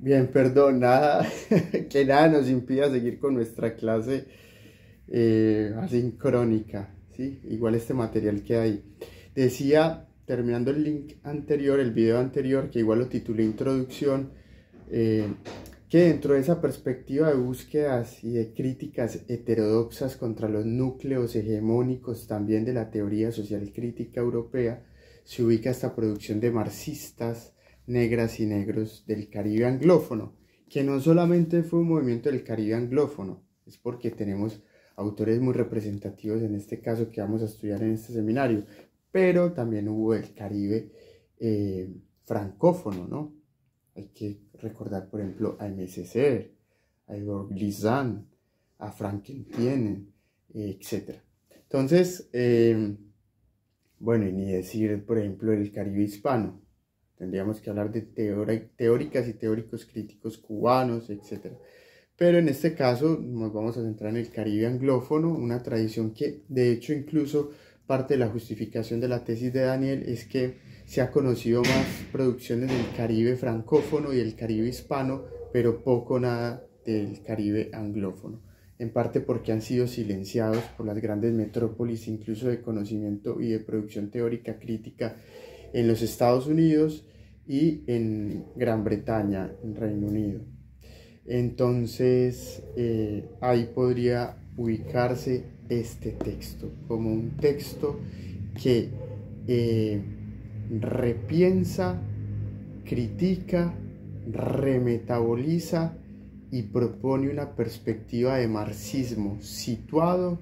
Bien, perdón, nada, que nada nos impida seguir con nuestra clase eh, asincrónica, ¿sí? Igual este material que hay. Decía, terminando el link anterior, el video anterior, que igual lo titulé Introducción, eh, que dentro de esa perspectiva de búsquedas y de críticas heterodoxas contra los núcleos hegemónicos también de la teoría social crítica europea, se ubica esta producción de marxistas, negras y negros del Caribe anglófono, que no solamente fue un movimiento del Caribe anglófono, es porque tenemos autores muy representativos en este caso que vamos a estudiar en este seminario, pero también hubo el Caribe eh, francófono, ¿no? Hay que recordar, por ejemplo, a MSC, a Igor Glizan, a Frankenstein, etc. Entonces, eh, bueno, y ni decir, por ejemplo, el Caribe hispano, Tendríamos que hablar de teóricas y teóricos críticos cubanos, etc. Pero en este caso nos vamos a centrar en el Caribe anglófono, una tradición que de hecho incluso parte de la justificación de la tesis de Daniel es que se ha conocido más producciones del Caribe francófono y el Caribe hispano, pero poco nada del Caribe anglófono, en parte porque han sido silenciados por las grandes metrópolis, incluso de conocimiento y de producción teórica crítica en los Estados Unidos y en Gran Bretaña, en Reino Unido. Entonces eh, ahí podría ubicarse este texto como un texto que eh, repiensa, critica, remetaboliza y propone una perspectiva de marxismo situado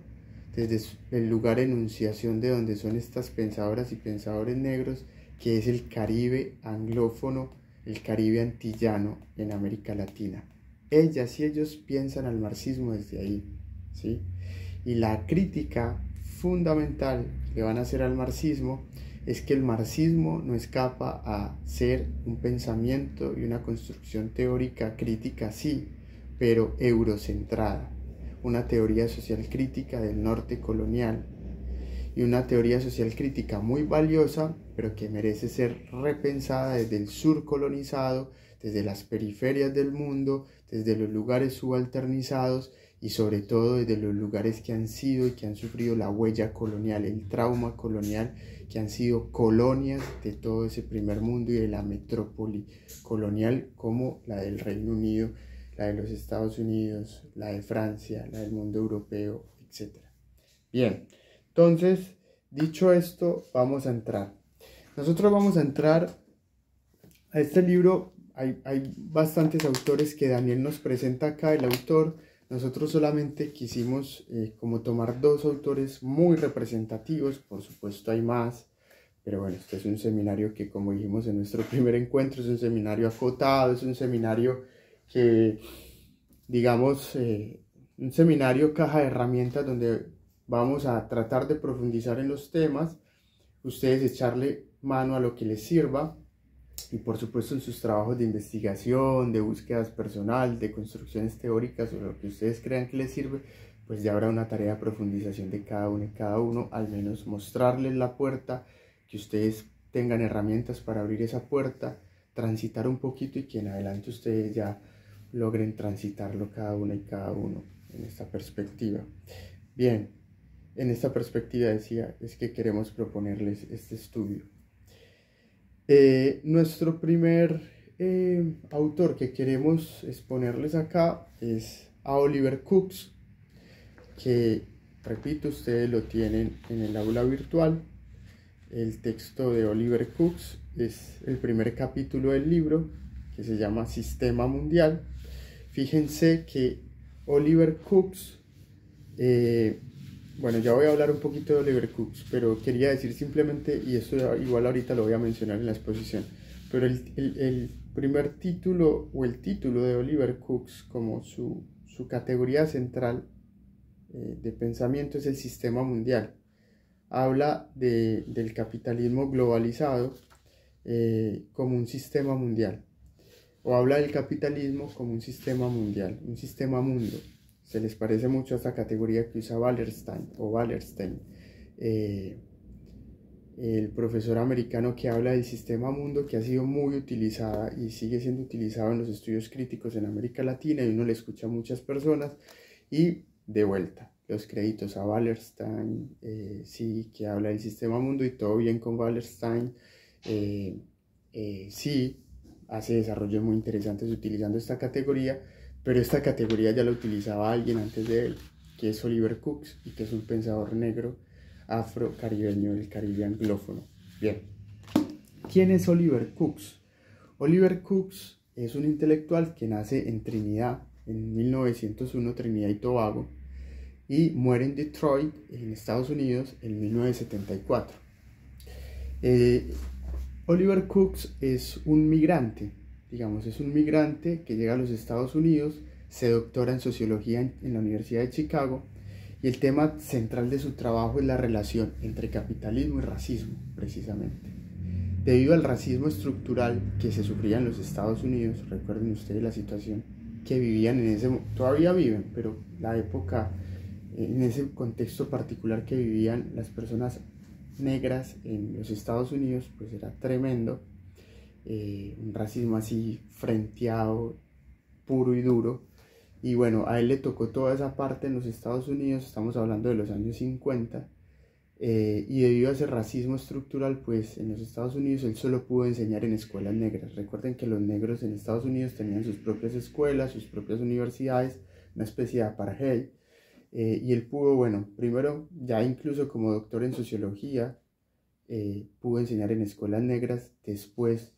desde el lugar de enunciación de donde son estas pensadoras y pensadores negros que es el Caribe anglófono, el Caribe antillano en América Latina. Ellas y ellos piensan al marxismo desde ahí, ¿sí? Y la crítica fundamental que van a hacer al marxismo es que el marxismo no escapa a ser un pensamiento y una construcción teórica crítica, sí, pero eurocentrada, una teoría social crítica del norte colonial, y una teoría social crítica muy valiosa, pero que merece ser repensada desde el sur colonizado, desde las periferias del mundo, desde los lugares subalternizados y sobre todo desde los lugares que han sido y que han sufrido la huella colonial, el trauma colonial, que han sido colonias de todo ese primer mundo y de la metrópoli colonial como la del Reino Unido, la de los Estados Unidos, la de Francia, la del mundo europeo, etc. Bien, entonces, dicho esto, vamos a entrar. Nosotros vamos a entrar a este libro. Hay, bastantes autores que Daniel nos presenta acá, el autor. Nosotros solamente quisimos eh, como tomar dos autores muy representativos, por supuesto hay más, pero bueno, este es un seminario que como dijimos en nuestro primer encuentro, es un seminario acotado, es un seminario que, digamos, eh, un seminario caja de herramientas donde Vamos a tratar de profundizar en los temas, ustedes echarle mano a lo que les sirva y por supuesto en sus trabajos de investigación, de búsquedas personal, de construcciones teóricas o lo que ustedes crean que les sirve, pues ya habrá una tarea de profundización de cada uno y cada uno, al menos mostrarles la puerta, que ustedes tengan herramientas para abrir esa puerta, transitar un poquito y que en adelante ustedes ya logren transitarlo cada uno y cada uno en esta perspectiva. Bien, en esta perspectiva decía, es que queremos proponerles este estudio. Eh, nuestro primer eh, autor que queremos exponerles acá es a Oliver Cooks, que, repito, ustedes lo tienen en el aula virtual. El texto de Oliver Cooks es el primer capítulo del libro, que se llama Sistema Mundial. Fíjense que Oliver Cooks eh, bueno, ya voy a hablar un poquito de Oliver Cooks, pero quería decir simplemente, y esto igual ahorita lo voy a mencionar en la exposición, pero el, primer título o el título de Oliver Cooks como su, categoría central eh, de pensamiento es el sistema mundial. Habla del capitalismo globalizado eh, como un sistema mundial, o habla del capitalismo como un sistema mundial, un sistema mundo se les parece mucho a esta categoría que usa Wallerstein o Wallerstein. Eh, el profesor americano que habla del sistema mundo que ha sido muy utilizada y sigue siendo utilizado en los estudios críticos en América Latina y uno le escucha a muchas personas y de vuelta los créditos a Wallerstein, eh, sí, que habla del sistema mundo y todo bien con Wallerstein, eh, eh, sí, hace desarrollos muy interesantes utilizando esta categoría, pero esta categoría ya la utilizaba alguien antes de él, que es Oliver Cooks y que es un pensador negro afro-caribeño del Caribe anglófono. Bien, ¿quién es Oliver Cooks? Oliver Cooks es un intelectual que nace en Trinidad en 1901, Trinidad y Tobago, y muere en Detroit, en Estados Unidos, en 1974. Eh, Oliver Cooks es un migrante, digamos, es un migrante que llega a los Estados Unidos, se doctora en sociología en la Universidad de Chicago y el tema central de su trabajo es la relación entre capitalismo y racismo, precisamente. Debido al racismo estructural que se sufría en los Estados Unidos, recuerden ustedes la situación que vivían en ese todavía viven, pero la época en ese contexto particular que vivían las personas negras en los Estados Unidos, pues era tremendo, eh, un racismo así frenteado, puro y duro, y bueno, a él le tocó toda esa parte en los Estados Unidos, estamos hablando de los años 50, eh, y debido a ese racismo estructural, pues en los Estados Unidos él solo pudo enseñar en escuelas negras. Recuerden que los negros en Estados Unidos tenían sus propias escuelas, sus propias universidades, una especie de apartheid. Eh, y él pudo, bueno, primero, ya incluso como doctor en sociología, eh, pudo enseñar en escuelas negras, después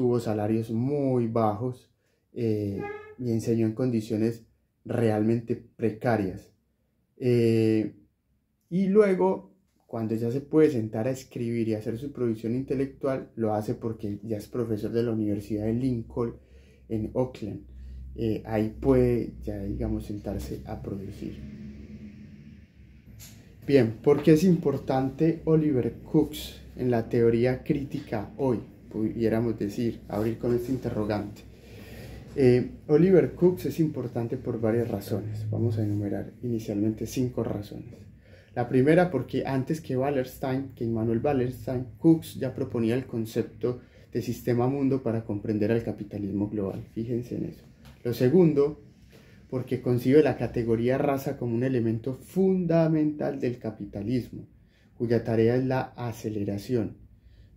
tuvo salarios muy bajos y enseñó en condiciones realmente precarias. Eh, y luego, cuando ya se puede sentar a escribir y hacer su producción intelectual, lo hace porque ya es profesor de la Universidad de Lincoln en Oakland. Eh, ahí puede ya, digamos, sentarse a producir. Bien, ¿por qué es importante Oliver Cooks en la teoría crítica hoy? Pudiéramos decir, abrir con este interrogante. Eh, Oliver Cooks es importante por varias razones. Vamos a enumerar inicialmente cinco razones. La primera porque antes que Wallerstein, que Immanuel Wallerstein, Cooks ya proponía el concepto de sistema mundo para comprender al capitalismo global. Fíjense en eso. Lo segundo, porque concibe la categoría raza como un elemento fundamental del capitalismo, cuya tarea es la aceleración.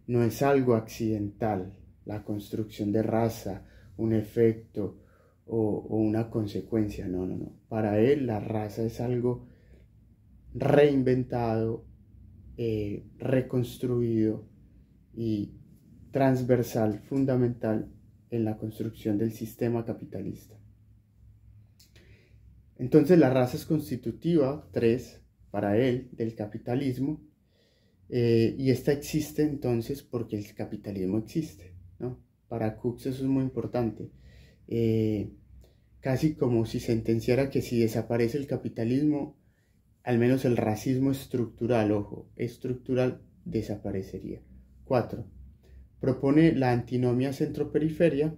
No es algo accidental, la construcción de raza, un efecto o, una consecuencia, no, no, no. Para él la raza es algo reinventado, eh, reconstruido y transversal, fundamental en la construcción del sistema capitalista. Entonces la raza es constitutiva, tres, para él, del capitalismo, eh, y esta existe entonces porque el capitalismo existe, ¿no? Para Cooks eso es muy importante. Eh, casi como si sentenciara que si desaparece el capitalismo, al menos el racismo estructural, ojo, estructural desaparecería. 4. Propone la antinomia centro-periferia,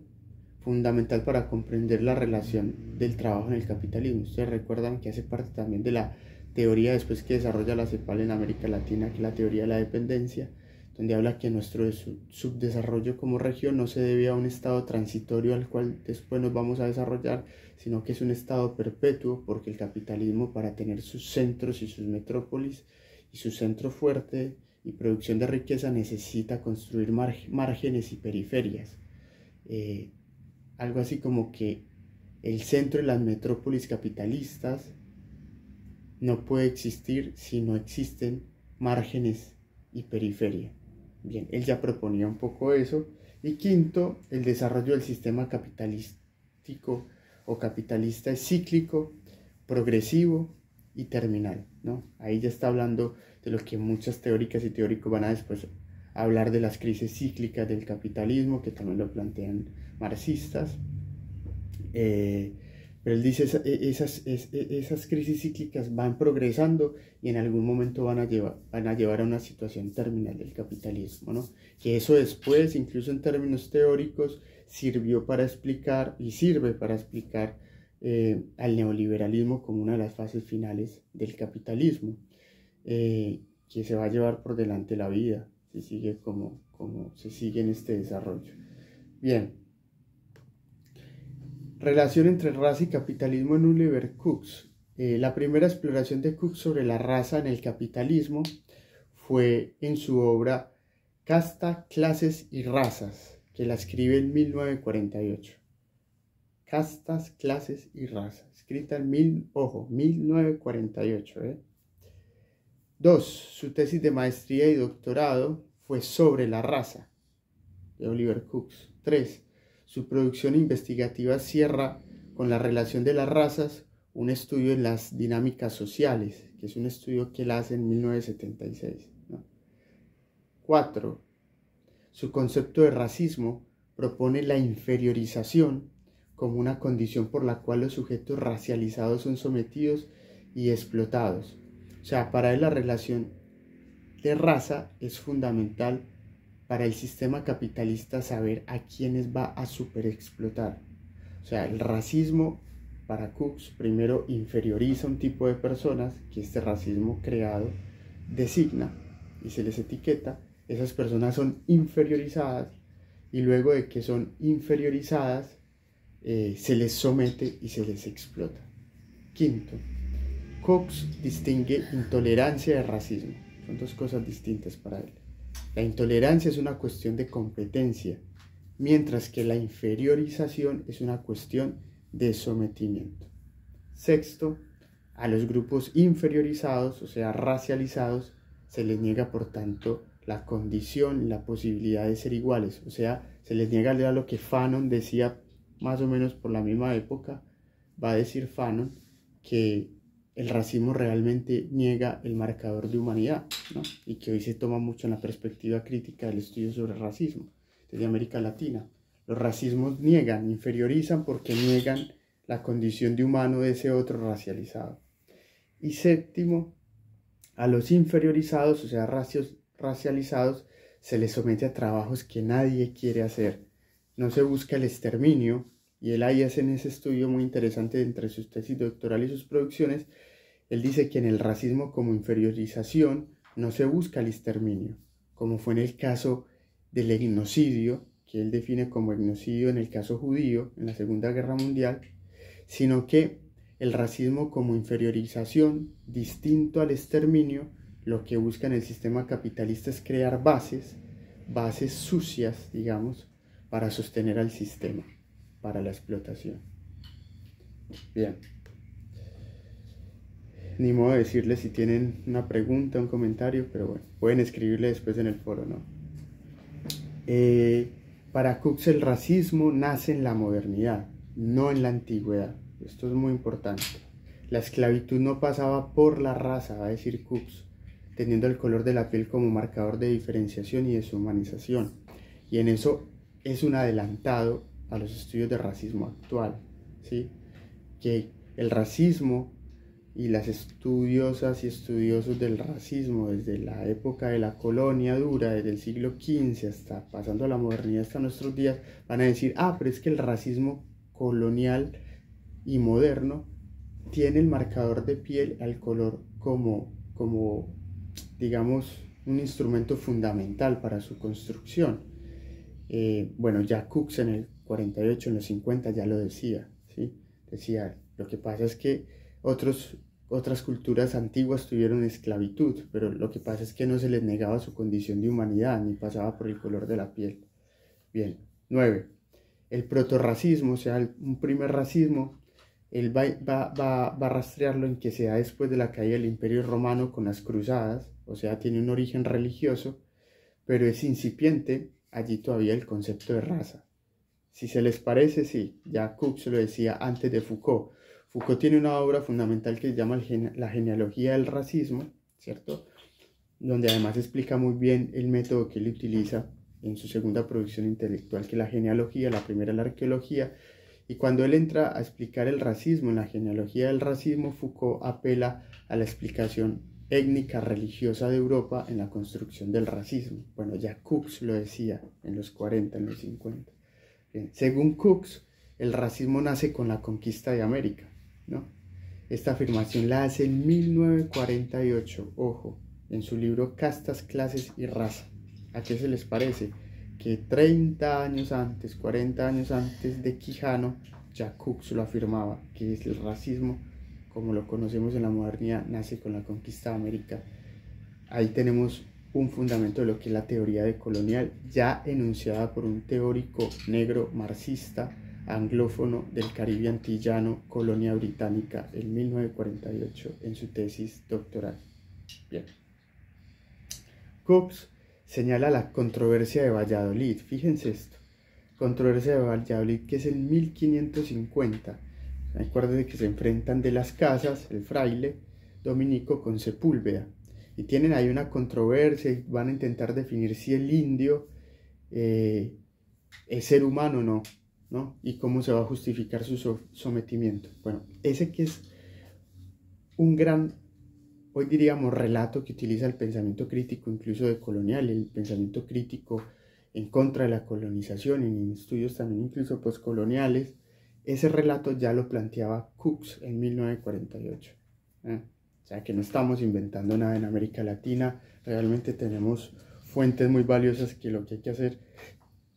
fundamental para comprender la relación del trabajo en el capitalismo. Ustedes recuerdan que hace parte también de la teoría después que desarrolla la CEPAL en América Latina, que es la teoría de la dependencia, donde habla que nuestro subdesarrollo como región no se debe a un estado transitorio al cual después nos vamos a desarrollar, sino que es un estado perpetuo porque el capitalismo para tener sus centros y sus metrópolis y su centro fuerte y producción de riqueza necesita construir márgenes y periferias. Eh, algo así como que el centro de las metrópolis capitalistas no puede existir si no existen márgenes y periferia. Bien, él ya proponía un poco eso. Y quinto, el desarrollo del sistema capitalístico o capitalista es cíclico, progresivo y terminal. ¿no? Ahí ya está hablando de lo que muchas teóricas y teóricos van a después hablar de las crisis cíclicas del capitalismo, que también lo plantean marxistas. Eh, pero él dice, e, esas, e, esas crisis cíclicas van progresando y en algún momento van a, llevar, van a llevar a una situación terminal del capitalismo, ¿no? Que eso después, incluso en términos teóricos, sirvió para explicar y sirve para explicar eh, al neoliberalismo como una de las fases finales del capitalismo, eh, que se va a llevar por delante la vida, si sigue como, como se sigue en este desarrollo. Bien. Relación entre raza y capitalismo en Oliver Cooks. Eh, la primera exploración de Cooks sobre la raza en el capitalismo fue en su obra Casta, Clases y Razas, que la escribe en 1948. Castas, Clases y Razas, escrita en mil, ojo, 1948. ¿eh? Dos, su tesis de maestría y doctorado fue sobre la raza, de Oliver Cooks. Tres, su producción investigativa cierra con la relación de las razas, un estudio en las dinámicas sociales, que es un estudio que él hace en 1976. 4. Su concepto de racismo propone la inferiorización como una condición por la cual los sujetos racializados son sometidos y explotados. O sea, para él la relación de raza es fundamental para el sistema capitalista saber a quiénes va a superexplotar. O sea, el racismo para Cooks primero inferioriza un tipo de personas que este racismo creado designa y se les etiqueta esas personas son inferiorizadas y luego de que son inferiorizadas eh, se les somete y se les explota. Quinto, Cox distingue intolerancia de racismo. Son dos cosas distintas para él. La intolerancia es una cuestión de competencia, mientras que la inferiorización es una cuestión de sometimiento. Sexto, a los grupos inferiorizados, o sea, racializados, se les niega por tanto la condición, la posibilidad de ser iguales. O sea, se les niega a lo que Fanon decía más o menos por la misma época. Va a decir Fanon que el racismo realmente niega el marcador de humanidad, ¿no? y que hoy se toma mucho en la perspectiva crítica del estudio sobre racismo desde América Latina. Los racismos niegan, inferiorizan porque niegan la condición de humano de ese otro racializado. Y séptimo, a los inferiorizados, o sea, racios, racializados, se les somete a trabajos que nadie quiere hacer. No se busca el exterminio, y él ahí hace en ese estudio muy interesante entre sus tesis doctoral y sus producciones, él dice que en el racismo como inferiorización no se busca el exterminio, como fue en el caso del etnocidio, que él define como etnocidio en el caso judío en la Segunda Guerra Mundial, sino que el racismo como inferiorización, distinto al exterminio, lo que busca en el sistema capitalista es crear bases, bases sucias, digamos, para sostener al sistema, para la explotación. Bien. Ni modo de decirles si tienen una pregunta, un comentario, pero bueno, pueden escribirle después en el foro, ¿no? Eh, para Cooks el racismo nace en la modernidad, no en la antigüedad. Esto es muy importante. La esclavitud no pasaba por la raza, va a decir Cooks teniendo el color de la piel como marcador de diferenciación y deshumanización. Y en eso es un adelantado a los estudios de racismo actual, ¿sí? Que el racismo y las estudiosas y estudiosos del racismo desde la época de la colonia dura, desde el siglo XV hasta pasando a la modernidad hasta nuestros días, van a decir, ah, pero es que el racismo colonial y moderno tiene el marcador de piel al color como, como digamos, un instrumento fundamental para su construcción. Eh, bueno, ya Cooks en el 48, en los 50 ya lo decía, ¿sí? Decía, lo que pasa es que otros, otras culturas antiguas tuvieron esclavitud, pero lo que pasa es que no se les negaba su condición de humanidad, ni pasaba por el color de la piel. Bien, 9. El protorracismo, o sea, un primer racismo, él va, va, va, va a rastrearlo en que se da después de la caída del Imperio Romano con las cruzadas, o sea, tiene un origen religioso, pero es incipiente allí todavía el concepto de raza. Si se les parece, sí, ya se lo decía antes de Foucault. Foucault tiene una obra fundamental que se llama La genealogía del racismo, ¿cierto? Donde además explica muy bien el método que él utiliza en su segunda producción intelectual, que es la genealogía, la primera la arqueología, y cuando él entra a explicar el racismo en la genealogía del racismo, Foucault apela a la explicación étnica religiosa de Europa en la construcción del racismo. Bueno, ya Cooks lo decía en los 40, en los 50. Según Cooks, el racismo nace con la conquista de América, ¿no? Esta afirmación la hace en 1948, ojo, en su libro Castas, Clases y Raza. ¿A qué se les parece? Que 30 años antes, 40 años antes de Quijano, ya Cooks lo afirmaba, que el racismo, como lo conocemos en la modernidad, nace con la conquista de América. Ahí tenemos un fundamento de lo que es la teoría de colonial, ya enunciada por un teórico negro marxista anglófono del Caribe antillano, colonia británica, en 1948, en su tesis doctoral. Bien. Señala la controversia de Valladolid. Fíjense esto. Controversia de Valladolid que es en 1550. Recuerden que se enfrentan de las casas el fraile dominico con Sepúlveda. Y tienen ahí una controversia y van a intentar definir si el indio eh, es ser humano o no. ¿no? Y cómo se va a justificar su sometimiento. Bueno, ese que es un gran, hoy diríamos, relato que utiliza el pensamiento crítico, incluso de colonial, el pensamiento crítico en contra de la colonización, en estudios también incluso postcoloniales, ese relato ya lo planteaba Cooks en 1948. ¿eh? O sea que no estamos inventando nada en América Latina, realmente tenemos fuentes muy valiosas que lo que hay que hacer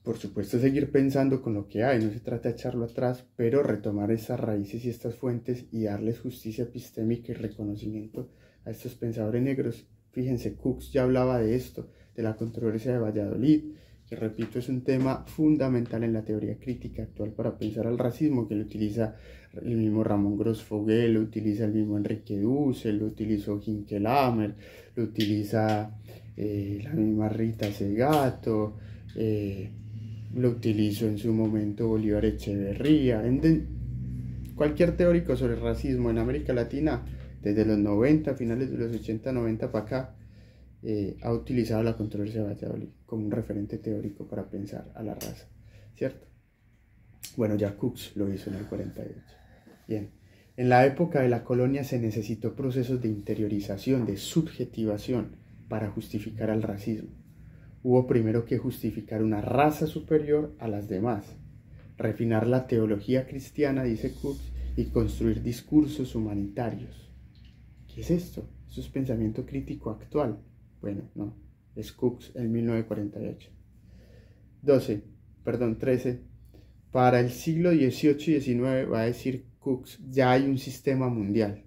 por supuesto, seguir pensando con lo que hay, no se trata de echarlo atrás, pero retomar esas raíces y estas fuentes y darles justicia epistémica y reconocimiento a estos pensadores negros. Fíjense, Cooks ya hablaba de esto, de la controversia de Valladolid, que repito es un tema fundamental en la teoría crítica actual para pensar al racismo, que lo utiliza el mismo Ramón Grossfogel, lo utiliza el mismo Enrique Dussel, lo utilizó Hinkelamer, lo utiliza eh, la misma Rita Segato, eh, lo utilizó en su momento Bolívar Echeverría, cualquier teórico sobre racismo en América Latina, desde los 90, finales de los 80, 90 para acá, eh, ha utilizado la controversia de Valladolid como un referente teórico para pensar a la raza, ¿cierto? Bueno, ya Cooks lo hizo en el 48. Bien, en la época de la colonia se necesitó procesos de interiorización, de subjetivación, para justificar al racismo hubo primero que justificar una raza superior a las demás, refinar la teología cristiana, dice Cooks, y construir discursos humanitarios. ¿Qué es esto? Eso es pensamiento crítico actual. Bueno, no, es Cooks en 1948. 12, perdón, 13. Para el siglo XVIII y XIX va a decir Cooks, ya hay un sistema mundial.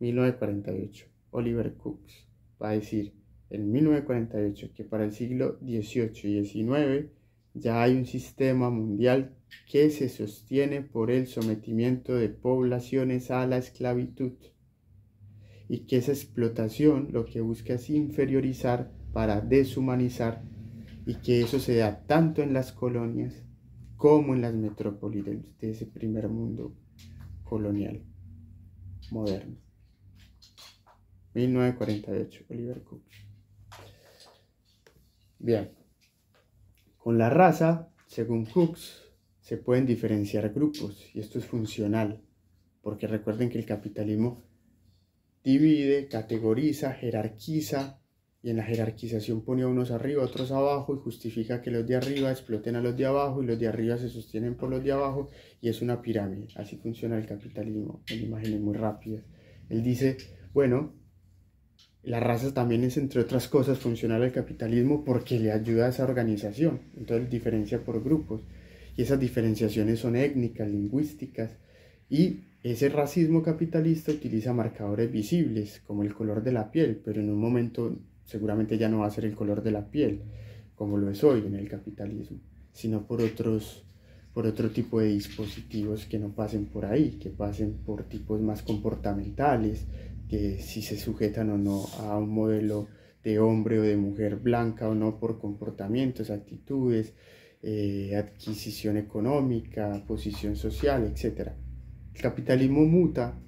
1948. Oliver Cooks va a decir, en 1948 que para el siglo XVIII y XIX ya hay un sistema mundial que se sostiene por el sometimiento de poblaciones a la esclavitud y que esa explotación lo que busca es inferiorizar para deshumanizar y que eso se da tanto en las colonias como en las metrópolis de ese primer mundo colonial moderno. 1948, Oliver Cooks. Bien, con la raza, según Cooks, se pueden diferenciar grupos y esto es funcional, porque recuerden que el capitalismo divide, categoriza, jerarquiza y en la jerarquización pone a unos arriba, otros abajo y justifica que los de arriba exploten a los de abajo y los de arriba se sostienen por los de abajo y es una pirámide. Así funciona el capitalismo en imágenes muy rápidas. Él dice, bueno, la raza también es, entre otras cosas, funcional al capitalismo porque le ayuda a esa organización. Entonces diferencia por grupos. Y esas diferenciaciones son étnicas, lingüísticas. Y ese racismo capitalista utiliza marcadores visibles, como el color de la piel, pero en un momento seguramente ya no va a ser el color de la piel, como lo es hoy en el capitalismo, sino por otros por otro tipo de dispositivos que no pasen por ahí, que pasen por tipos más comportamentales, que si se sujetan o no a un modelo de hombre o de mujer blanca o no por comportamientos, actitudes, eh, adquisición económica, posición social, etc. El capitalismo muta,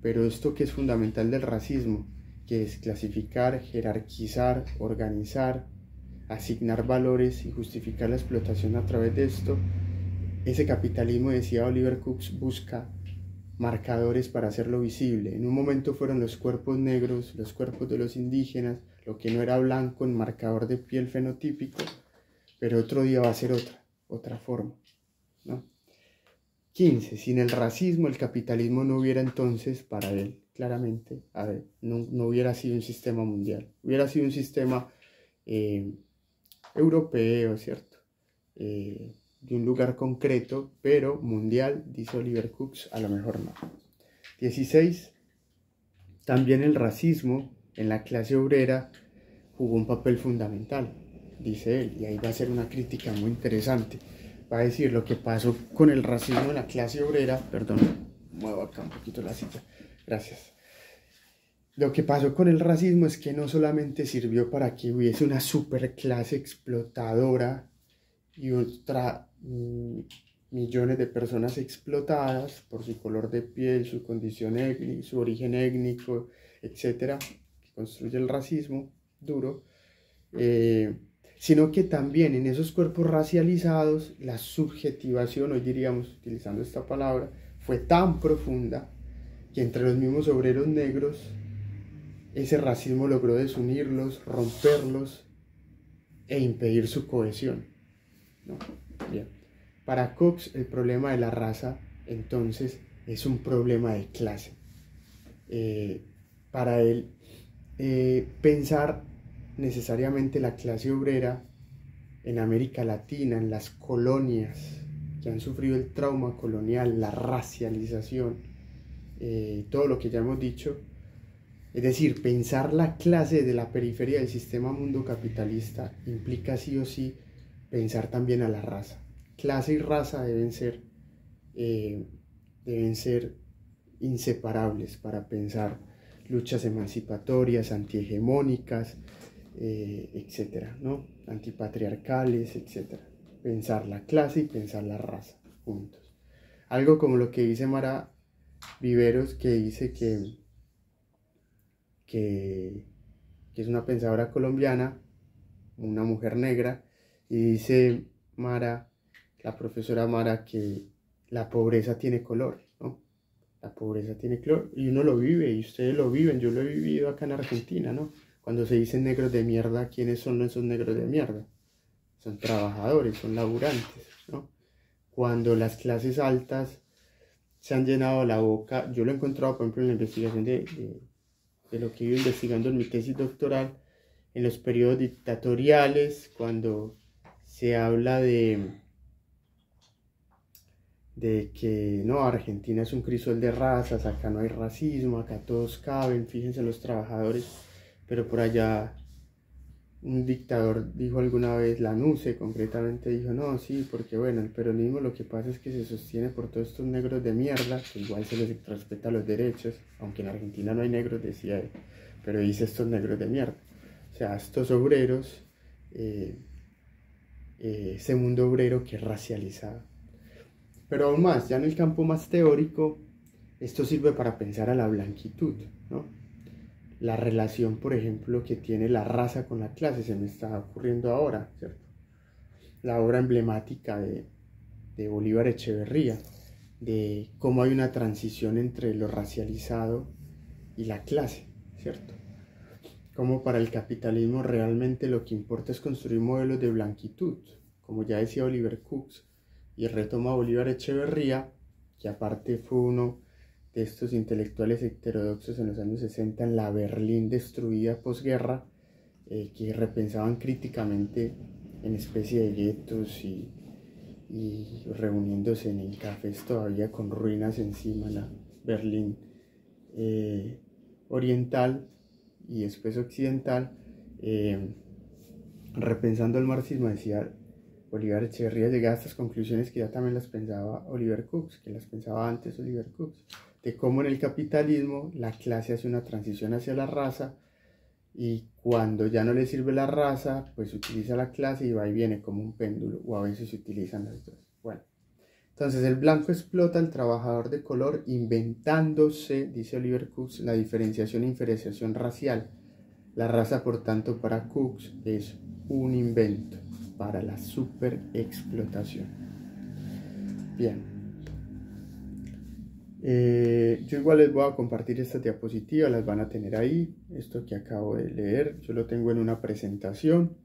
pero esto que es fundamental del racismo, que es clasificar, jerarquizar, organizar, asignar valores y justificar la explotación a través de esto, ese capitalismo, decía Oliver Cooks, busca marcadores para hacerlo visible. En un momento fueron los cuerpos negros, los cuerpos de los indígenas, lo que no era blanco en marcador de piel fenotípico, pero otro día va a ser otra, otra forma. ¿no? 15. Sin el racismo, el capitalismo no hubiera entonces, para él, claramente, a ver, no, hubiera sido un sistema mundial, hubiera sido un sistema eh, europeo, ¿cierto? Eh, de un lugar concreto, pero mundial, dice Oliver Cooks, a lo mejor no. 16. También el racismo en la clase obrera jugó un papel fundamental, dice él, y ahí va a ser una crítica muy interesante. Va a decir lo que pasó con el racismo en la clase obrera, perdón, muevo acá un poquito la cita, gracias. Lo que pasó con el racismo es que no solamente sirvió para que hubiese una superclase explotadora y otra mm, millones de personas explotadas por su color de piel, su condición étnica, su origen étnico, etcétera, que construye el racismo duro, eh, sino que también en esos cuerpos racializados la subjetivación, hoy diríamos utilizando esta palabra, fue tan profunda que entre los mismos obreros negros ese racismo logró desunirlos, romperlos e impedir su cohesión. Para Cox el problema de la raza entonces es un problema de clase. Eh, para él eh, pensar necesariamente la clase obrera en América Latina, en las colonias que han sufrido el trauma colonial, la racialización, eh, todo lo que ya hemos dicho, es decir, pensar la clase de la periferia del sistema mundo capitalista implica sí o sí pensar también a la raza. Clase y raza deben ser, eh, deben ser inseparables para pensar luchas emancipatorias, antihegemónicas, eh, etcétera, ¿no? antipatriarcales, etcétera. Pensar la clase y pensar la raza juntos. Algo como lo que dice Mara Viveros, que dice que que, es una pensadora colombiana, una mujer negra, y dice Mara, la profesora Mara, que la pobreza tiene color, ¿no? La pobreza tiene color y uno lo vive y ustedes lo viven, yo lo he vivido acá en Argentina, ¿no? Cuando se dicen negros de mierda, ¿quiénes son esos negros de mierda? Son trabajadores, son laburantes, ¿no? Cuando las clases altas se han llenado la boca, yo lo he encontrado, por ejemplo, en la investigación de lo que iba investigando en mi tesis doctoral, en los periodos dictatoriales, cuando se habla de, de que no, Argentina es un crisol de razas, acá no hay racismo, acá todos caben, fíjense los trabajadores, pero por allá un dictador dijo alguna vez, la NUCE concretamente dijo, no, sí, porque bueno, el peronismo lo que pasa es que se sostiene por todos estos negros de mierda, que igual se les respeta los derechos, aunque en Argentina no hay negros, decía él, pero dice estos negros de mierda. O sea, estos obreros, eh, eh, ese mundo obrero que es racializado. Pero aún más, ya en el campo más teórico, esto sirve para pensar a la blanquitud, ¿no? La relación, por ejemplo, que tiene la raza con la clase, se me está ocurriendo ahora, ¿cierto? La obra emblemática de, de Bolívar Echeverría, de cómo hay una transición entre lo racializado y la clase, ¿cierto? Como para el capitalismo realmente lo que importa es construir modelos de blanquitud, como ya decía Oliver Cooks, y retoma Bolívar Echeverría, que aparte fue uno de estos intelectuales heterodoxos en los años 60 en la Berlín destruida posguerra, eh, que repensaban críticamente en especie de guetos y, reuniéndose en cafés todavía con ruinas encima, la Berlín eh, oriental y después occidental, eh, repensando el marxismo, decía Oliver Echeverría llegaba a estas conclusiones que ya también las pensaba Oliver Cooks, que las pensaba antes Oliver Cooks de cómo en el capitalismo la clase hace una transición hacia la raza y cuando ya no le sirve la raza, pues utiliza la clase y va y viene como un péndulo, o a veces se utilizan las dos. Bueno, entonces el blanco explota al trabajador de color inventándose, dice Oliver Cooks, la diferenciación e diferenciación racial. La raza, por tanto, para Cooks es un invento para la superexplotación. Bien. Eh, yo igual les voy a compartir estas diapositivas, las van a tener ahí, esto que acabo de leer, yo lo tengo en una presentación,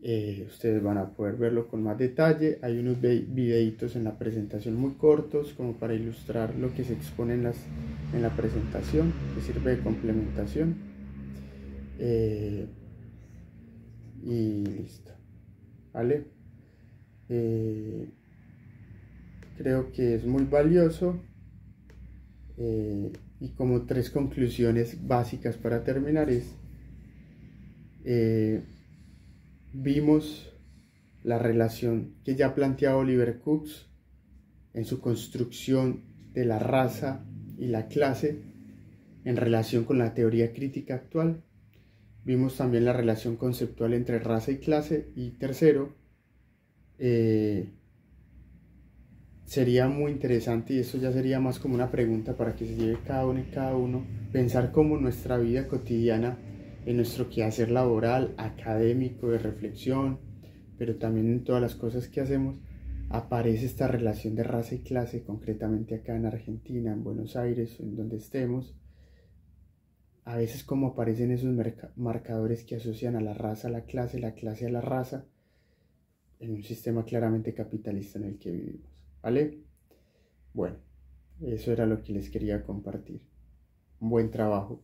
eh, ustedes van a poder verlo con más detalle, hay unos videitos en la presentación muy cortos como para ilustrar lo que se expone en, las, en la presentación, que sirve de complementación. Eh, y listo. ¿Vale? Creo que es muy valioso eh, y como tres conclusiones básicas para terminar es eh, vimos la relación que ya planteaba Oliver Cooks en su construcción de la raza y la clase en relación con la teoría crítica actual. Vimos también la relación conceptual entre raza y clase. Y tercero, eh, sería muy interesante, y eso ya sería más como una pregunta para que se lleve cada uno y cada uno, pensar cómo nuestra vida cotidiana, en nuestro quehacer laboral, académico, de reflexión, pero también en todas las cosas que hacemos, aparece esta relación de raza y clase, concretamente acá en Argentina, en Buenos Aires, en donde estemos. A veces como aparecen esos marcadores que asocian a la raza a la clase, la clase a la raza, en un sistema claramente capitalista en el que vivimos. ¿Vale? Bueno, eso era lo que les quería compartir. Un buen trabajo.